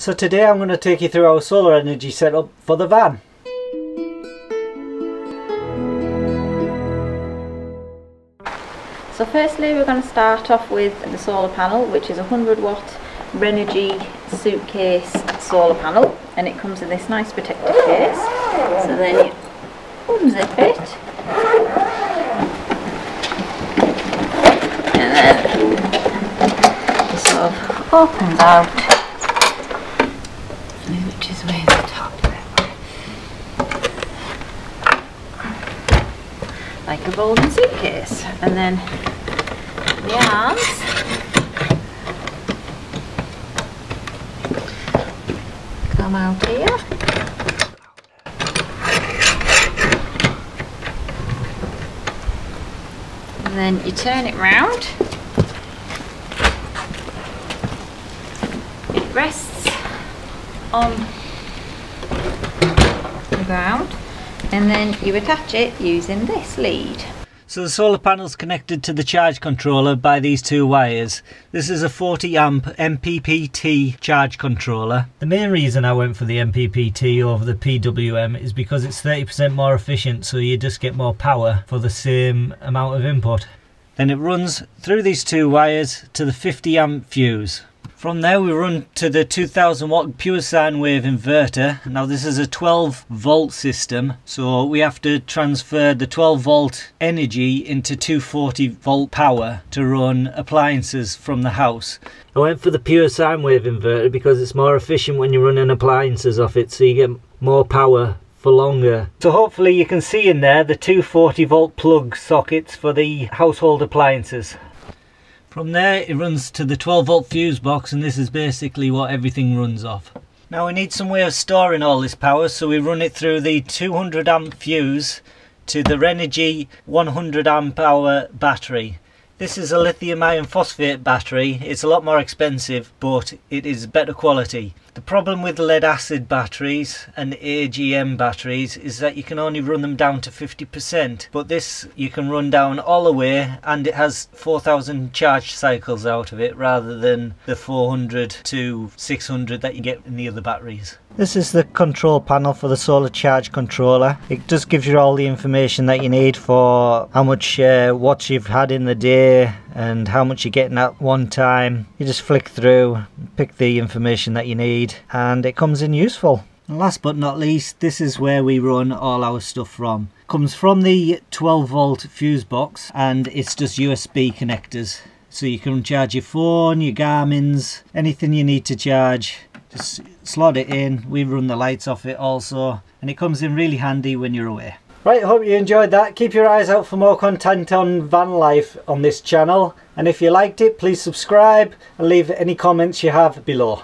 So today I'm going to take you through our solar energy setup for the van. So firstly we're going to start off with the solar panel which is a 100 watt Renogy suitcase solar panel and it comes in this nice protective case. So then you unzip it and then it sort of opens out which is way the top like a golden suitcase. And then the arms. Come out here. And then you turn it round. It rests on the ground and then you attach it using this lead So the solar panel's connected to the charge controller by these two wires. This is a 40 amp MPPT charge controller. The main reason I went for the MPPT over the PWM is because it's 30% more efficient so you just get more power for the same amount of input. Then it runs through these two wires to the 50 amp fuse. From there we run to the 2000 watt pure sine wave inverter. Now this is a 12 volt system so we have to transfer the 12 volt energy into 240 volt power to run appliances from the house. I went for the pure sine wave inverter because it's more efficient when you're running appliances off it so you get more power for longer. So hopefully you can see in there the 240 volt plug sockets for the household appliances. From there it runs to the 12 volt fuse box and this is basically what everything runs off. Now we need some way of storing all this power so we run it through the 200 amp fuse to the Renogy 100 amp hour battery. This is a lithium iron phosphate battery. It's a lot more expensive but it is better quality. The problem with lead acid batteries and AGM batteries is that you can only run them down to 50% but this you can run down all the way and it has 4000 charge cycles out of it rather than the 400 to 600 that you get in the other batteries. This is the control panel for the solar charge controller. It just gives you all the information that you need for how much uh, watts you've had in the and how much you're getting at one time. You just flick through, pick the information that you need and it comes in useful. And last but not least, this is where we run all our stuff from. Comes from the 12 volt fuse box and it's just USB connectors. So you can charge your phone, your Garmin's, anything you need to charge. Just slot it in, we run the lights off it also and it comes in really handy when you're away. Right, hope you enjoyed that. Keep your eyes out for more content on van life on this channel. And if you liked it, please subscribe and leave any comments you have below.